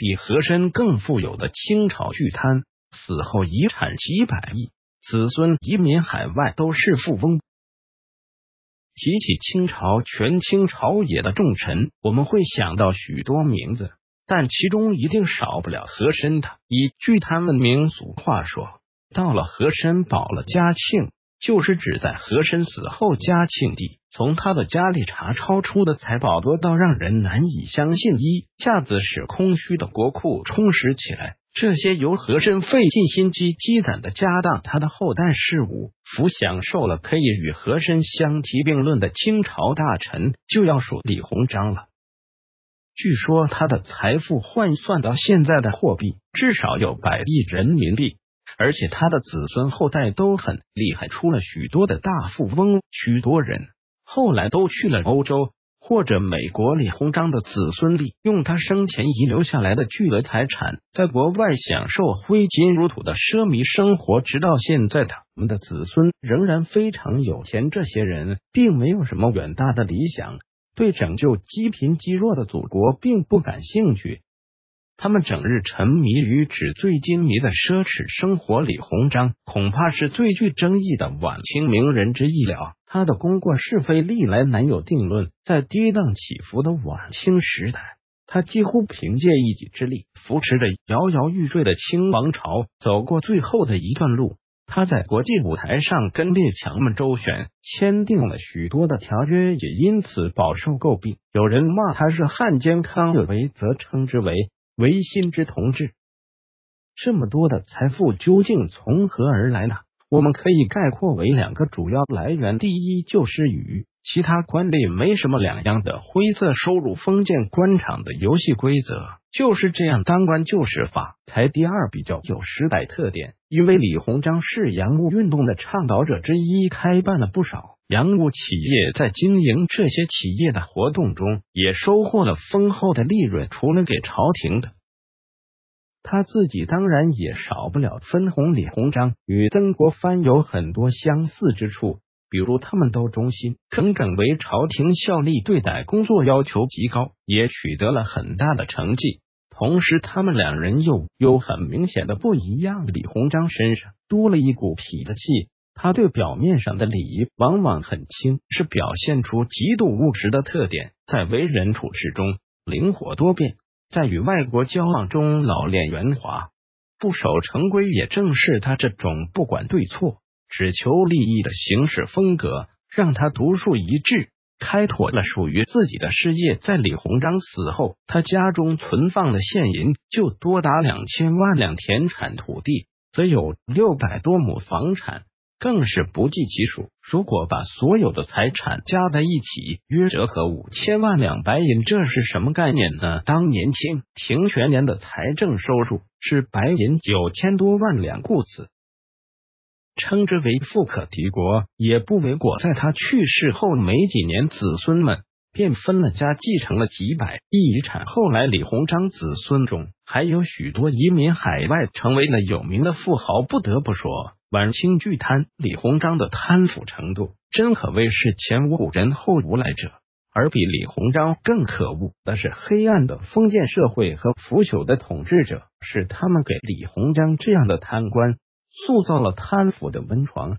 比和珅更富有的清朝巨贪，死后遗产几百亿，子孙移民海外都是富翁。提起清朝权倾朝野的重臣，我们会想到许多名字，但其中一定少不了和珅。的以巨贪闻名，俗话说到了和珅保了嘉庆。就是指在和珅死后，嘉庆帝从他的家里查抄出的财宝多到让人难以相信，一下子使空虚的国库充实起来。这些由和珅费尽心机积攒的家当，他的后代世五福享受了，可以与和珅相提并论的清朝大臣，就要数李鸿章了。据说他的财富换算到现在的货币，至少有百亿人民币。而且他的子孙后代都很厉害，出了许多的大富翁，许多人后来都去了欧洲或者美国。李鸿章的子孙利用他生前遗留下来的巨额财产，在国外享受挥金如土的奢靡生活，直到现在，他们的子孙仍然非常有钱。这些人并没有什么远大的理想，对拯救积贫积弱的祖国并不感兴趣。他们整日沉迷于纸醉金迷的奢侈生活。李鸿章恐怕是最具争议的晚清名人之一了。他的功过是非历来难有定论。在跌宕起伏的晚清时代，他几乎凭借一己之力扶持着摇摇欲坠的清王朝走过最后的一段路。他在国际舞台上跟列强们周旋，签订了许多的条约，也因此饱受诟病。有人骂他是汉奸，康有为则称之为。维新之同志，这么多的财富究竟从何而来呢？我们可以概括为两个主要来源：第一，就是与其他官吏没什么两样的灰色收入封建官场的游戏规则，就是这样，当官就是发财。第二，比较有时代特点，因为李鸿章是洋务运动的倡导者之一，开办了不少洋务企业，在经营这些企业的活动中，也收获了丰厚的利润。除了给朝廷的。他自己当然也少不了分红。李鸿章与曾国藩有很多相似之处，比如他们都忠心耿耿为朝廷效力，对待工作要求极高，也取得了很大的成绩。同时，他们两人又有很明显的不一样。李鸿章身上多了一股痞子气，他对表面上的礼仪往往很轻，是表现出极度务实的特点，在为人处事中灵活多变。在与外国交往中老练圆滑、不守成规，也正是他这种不管对错、只求利益的行事风格，让他独树一帜，开拓了属于自己的事业。在李鸿章死后，他家中存放的现银就多达两千万两田产土地，则有六百多亩房产。更是不计其数。如果把所有的财产加在一起，约折合五千万两白银。这是什么概念呢？当年清廷全年的财政收入是白银九千多万两，故此称之为富可敌国，也不为过。在他去世后没几年，子孙们便分了家，继承了几百亿遗产。后来，李鸿章子孙中还有许多移民海外，成为了有名的富豪。不得不说。晚清巨贪，李鸿章的贪腐程度真可谓是前无古人后无来者。而比李鸿章更可恶的是黑暗的封建社会和腐朽的统治者，是他们给李鸿章这样的贪官塑造了贪腐的温床。